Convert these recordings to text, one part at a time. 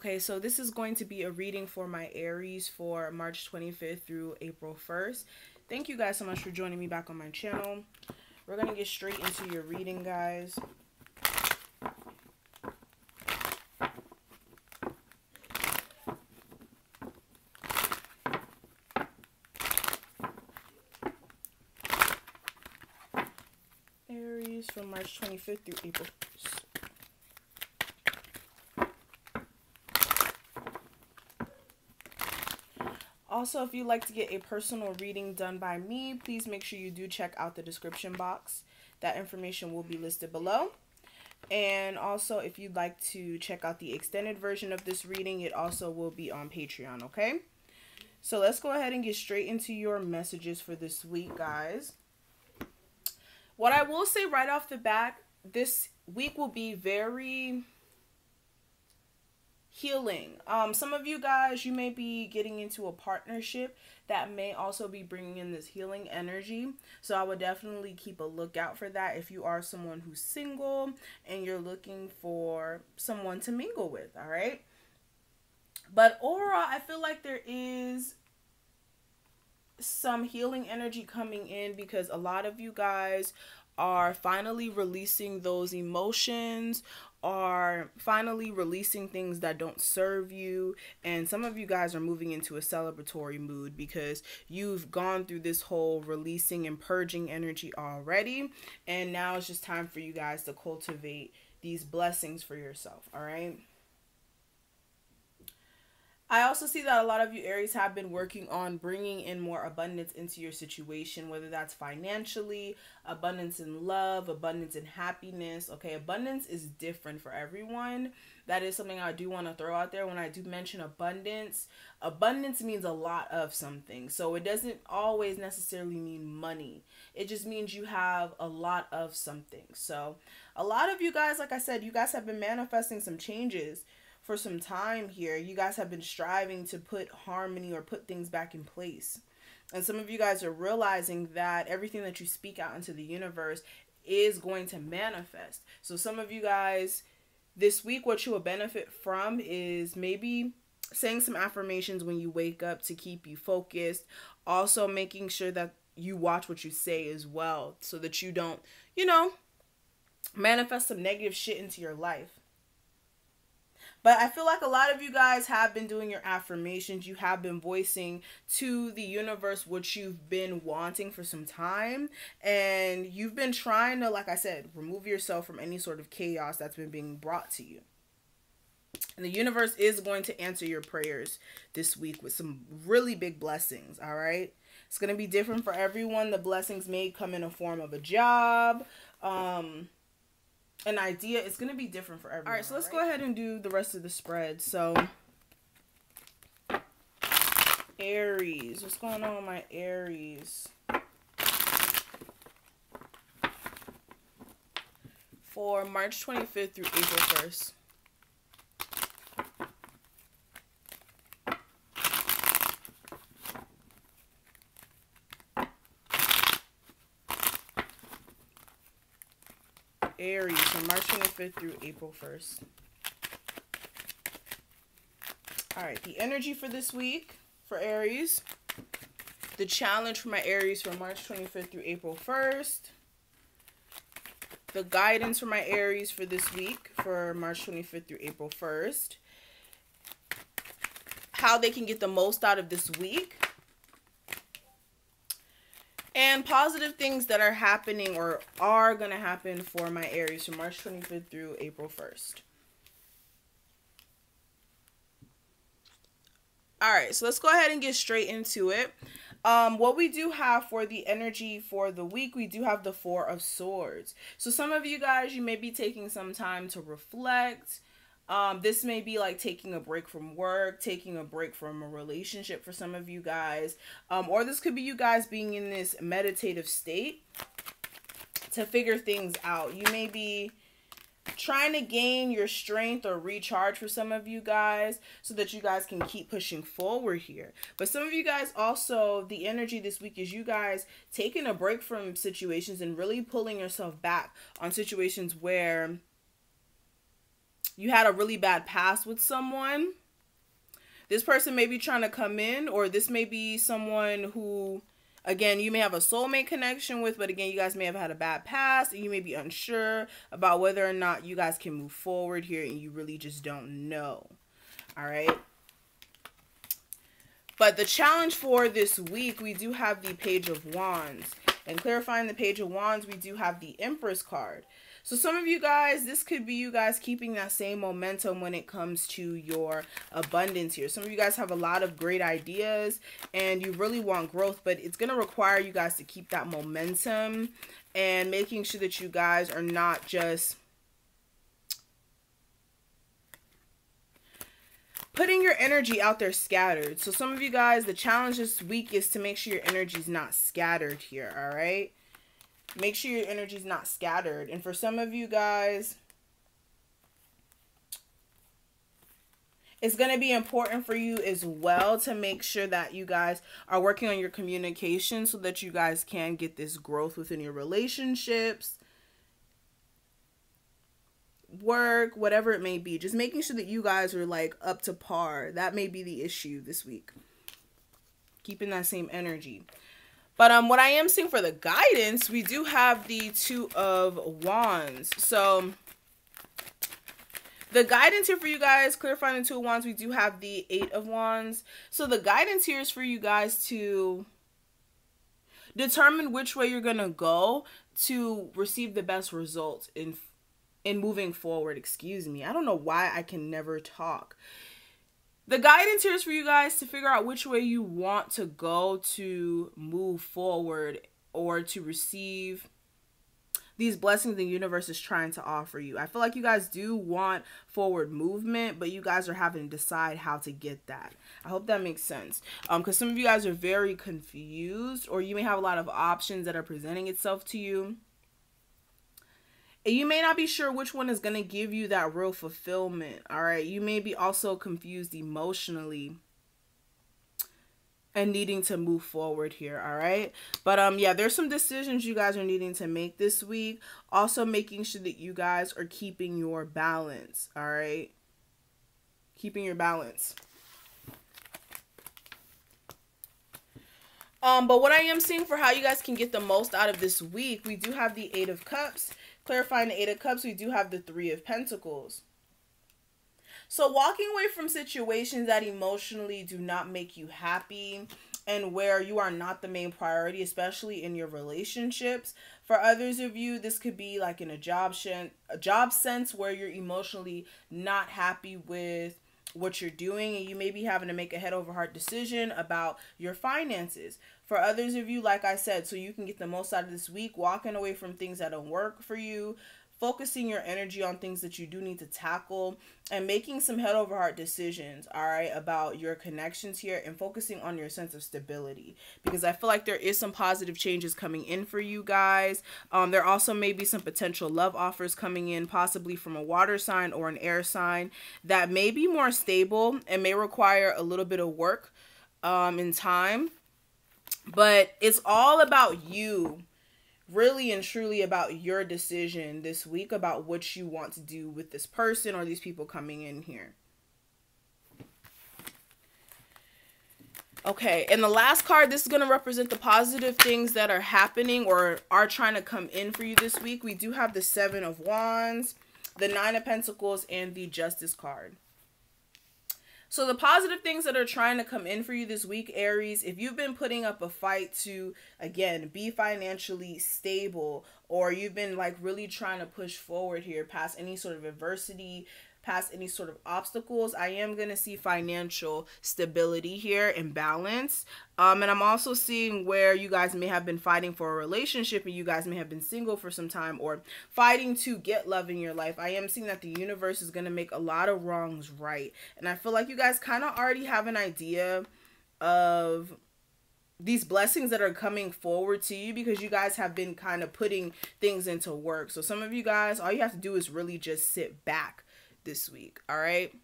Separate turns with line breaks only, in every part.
Okay, so this is going to be a reading for my Aries for March 25th through April 1st. Thank you guys so much for joining me back on my channel. We're going to get straight into your reading, guys. Aries from March 25th through April Also, if you'd like to get a personal reading done by me, please make sure you do check out the description box. That information will be listed below. And also, if you'd like to check out the extended version of this reading, it also will be on Patreon, okay? So let's go ahead and get straight into your messages for this week, guys. What I will say right off the bat, this week will be very healing. Um, some of you guys, you may be getting into a partnership that may also be bringing in this healing energy. So I would definitely keep a lookout for that if you are someone who's single and you're looking for someone to mingle with, all right? But overall, I feel like there is some healing energy coming in because a lot of you guys are finally releasing those emotions are finally releasing things that don't serve you. And some of you guys are moving into a celebratory mood because you've gone through this whole releasing and purging energy already. And now it's just time for you guys to cultivate these blessings for yourself all right I also see that a lot of you Aries have been working on bringing in more abundance into your situation, whether that's financially, abundance in love, abundance in happiness. Okay, abundance is different for everyone. That is something I do want to throw out there when I do mention abundance. Abundance means a lot of something. So it doesn't always necessarily mean money. It just means you have a lot of something. So a lot of you guys, like I said, you guys have been manifesting some changes for some time here, you guys have been striving to put harmony or put things back in place. And some of you guys are realizing that everything that you speak out into the universe is going to manifest. So some of you guys this week what you will benefit from is maybe saying some affirmations when you wake up to keep you focused. Also making sure that you watch what you say as well so that you don't, you know, manifest some negative shit into your life. But I feel like a lot of you guys have been doing your affirmations. You have been voicing to the universe what you've been wanting for some time. And you've been trying to, like I said, remove yourself from any sort of chaos that's been being brought to you. And the universe is going to answer your prayers this week with some really big blessings, all right? It's going to be different for everyone. The blessings may come in a form of a job, um, an idea. It's going to be different for everyone. All right, so let's right? go ahead and do the rest of the spread. So, Aries. What's going on with my Aries? For March 25th through April 1st. Aries from March 25th through April 1st. All right, the energy for this week for Aries. The challenge for my Aries from March 25th through April 1st. The guidance for my Aries for this week for March 25th through April 1st. How they can get the most out of this week and positive things that are happening or are going to happen for my Aries from March 25th through April 1st. All right, so let's go ahead and get straight into it. Um, what we do have for the energy for the week, we do have the Four of Swords. So some of you guys, you may be taking some time to reflect, um, this may be like taking a break from work, taking a break from a relationship for some of you guys. Um, or this could be you guys being in this meditative state to figure things out. You may be trying to gain your strength or recharge for some of you guys so that you guys can keep pushing forward here. But some of you guys also, the energy this week is you guys taking a break from situations and really pulling yourself back on situations where you had a really bad past with someone. This person may be trying to come in, or this may be someone who, again, you may have a soulmate connection with, but again, you guys may have had a bad past, and you may be unsure about whether or not you guys can move forward here, and you really just don't know. All right. But the challenge for this week, we do have the Page of Wands. And clarifying the Page of Wands, we do have the Empress card. So some of you guys, this could be you guys keeping that same momentum when it comes to your abundance here. Some of you guys have a lot of great ideas and you really want growth, but it's going to require you guys to keep that momentum and making sure that you guys are not just putting your energy out there scattered. So some of you guys, the challenge this week is to make sure your energy is not scattered here, all right? Make sure your energy is not scattered. And for some of you guys, it's going to be important for you as well to make sure that you guys are working on your communication so that you guys can get this growth within your relationships work whatever it may be. Just making sure that you guys are like up to par. That may be the issue this week. Keeping that same energy but um, what I am seeing for the guidance, we do have the Two of Wands. So the guidance here for you guys, clarifying the Two of Wands, we do have the Eight of Wands. So the guidance here is for you guys to determine which way you're going to go to receive the best results in in moving forward. Excuse me. I don't know why I can never talk the guidance here is for you guys to figure out which way you want to go to move forward or to receive these blessings the universe is trying to offer you. I feel like you guys do want forward movement, but you guys are having to decide how to get that. I hope that makes sense. Um, because some of you guys are very confused, or you may have a lot of options that are presenting itself to you you may not be sure which one is going to give you that real fulfillment. All right. You may be also confused emotionally and needing to move forward here all right but um yeah there's some decisions you guys are needing to make this week also making sure that you guys are keeping your balance all right keeping your balance um but what i am seeing for how you guys can get the most out of this week we do have the eight of cups Clarifying the Eight of Cups, we do have the Three of Pentacles. So walking away from situations that emotionally do not make you happy and where you are not the main priority, especially in your relationships. For others of you, this could be like in a job a job sense where you're emotionally not happy with what you're doing and you may be having to make a head over heart decision about your finances. For others of you, like I said, so you can get the most out of this week, walking away from things that don't work for you, focusing your energy on things that you do need to tackle and making some head over heart decisions, all right, about your connections here and focusing on your sense of stability because I feel like there is some positive changes coming in for you guys. Um, there also may be some potential love offers coming in, possibly from a water sign or an air sign that may be more stable and may require a little bit of work um, in time. But it's all about you really and truly about your decision this week about what you want to do with this person or these people coming in here. Okay, and the last card, this is going to represent the positive things that are happening or are trying to come in for you this week. We do have the Seven of Wands, the Nine of Pentacles, and the Justice card. So the positive things that are trying to come in for you this week, Aries, if you've been putting up a fight to again be financially stable or you've been like really trying to push forward here past any sort of adversity, past any sort of obstacles, I am going to see financial stability here and balance. Um, and I'm also seeing where you guys may have been fighting for a relationship and you guys may have been single for some time or fighting to get love in your life. I am seeing that the universe is going to make a lot of wrongs right. And I feel like you guys kind of already have an idea of these blessings that are coming forward to you because you guys have been kind of putting things into work. So some of you guys, all you have to do is really just sit back this week. All right.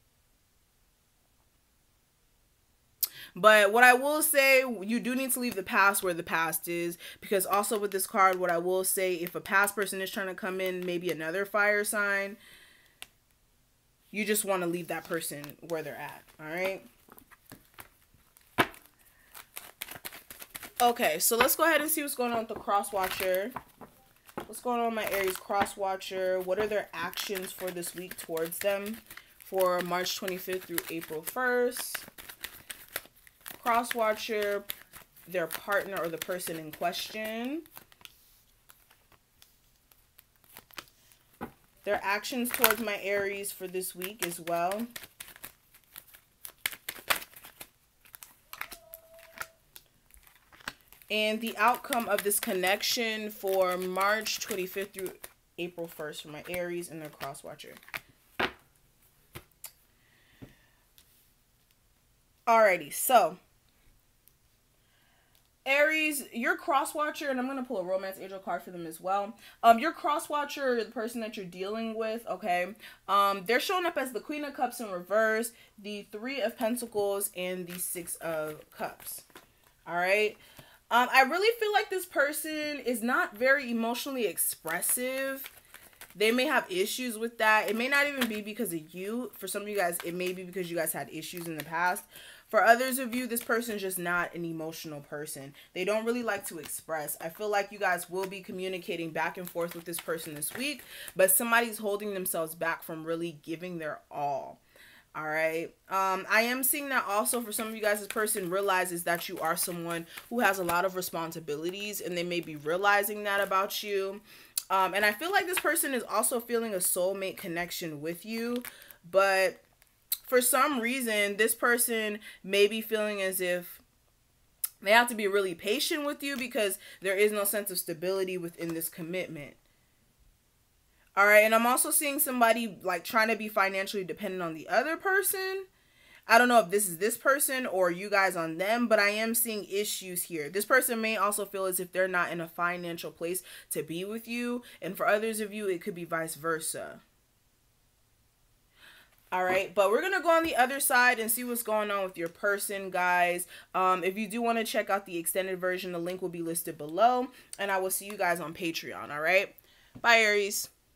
But what I will say, you do need to leave the past where the past is. Because also with this card, what I will say, if a past person is trying to come in, maybe another fire sign, You just want to leave that person where they're at. All right. Okay, so let's go ahead and see what's going on with the cross watcher. What's going on my Aries cross watcher? What are their actions for this week towards them for March 25th through April 1st? Cross watcher, their partner or the person in question. Their actions towards my Aries for this week as well. And the outcome of this connection for March 25th through April 1st for my Aries and their cross watcher. Alrighty, so Aries, your cross watcher, and I'm gonna pull a romance angel card for them as well. Um, your cross watcher, the person that you're dealing with, okay, um, they're showing up as the Queen of Cups in reverse, the Three of Pentacles, and the Six of Cups. All right. Um, I really feel like this person is not very emotionally expressive. They may have issues with that. It may not even be because of you. For some of you guys, it may be because you guys had issues in the past. For others of you, this person is just not an emotional person. They don't really like to express. I feel like you guys will be communicating back and forth with this person this week, but somebody's holding themselves back from really giving their all. All right. Um, I am seeing that also for some of you guys, this person realizes that you are someone who has a lot of responsibilities and they may be realizing that about you. Um, and I feel like this person is also feeling a soulmate connection with you, but for some reason, this person may be feeling as if they have to be really patient with you because there is no sense of stability within this commitment. All right, and I'm also seeing somebody like trying to be financially dependent on the other person. I don't know if this is this person or you guys on them, but I am seeing issues here. This person may also feel as if they're not in a financial place to be with you, and for others of you, it could be vice versa. All right, but we're gonna go on the other side and see what's going on with your person, guys. Um, if you do want to check out the extended version, the link will be listed below, and I will see you guys on Patreon. All right, bye, Aries.